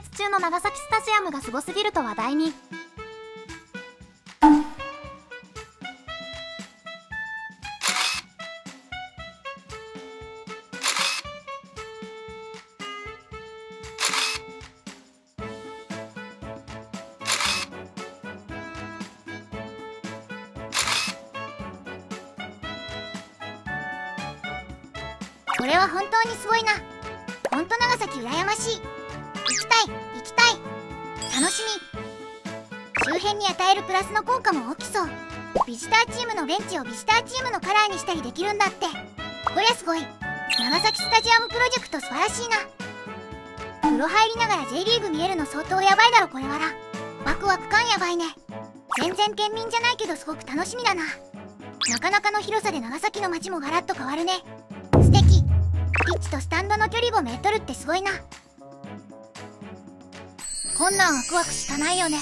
設中の長崎スタジアムがすごすぎると話題に。これは本当にすごいな。ほんと長崎羨ましい。たい。行きたい。楽しみ。周辺に与えるプラスの効果も大きそう。ビジターチームのベンチをビジターチームのカラーにしたりできるんだって。こりゃすごい。長崎スタジアムプロジェクト素晴らしいな。風呂入りながら J リーグ見えるの相当やばいだろこれはな。ワクワク感やばいね。全然県民じゃないけどすごく楽しみだな。なかなかの広さで長崎の街もガラッと変わるね。素敵。ピッチとスタンドの距離5メートルってすごいな。こんなんワクワクしかないよね。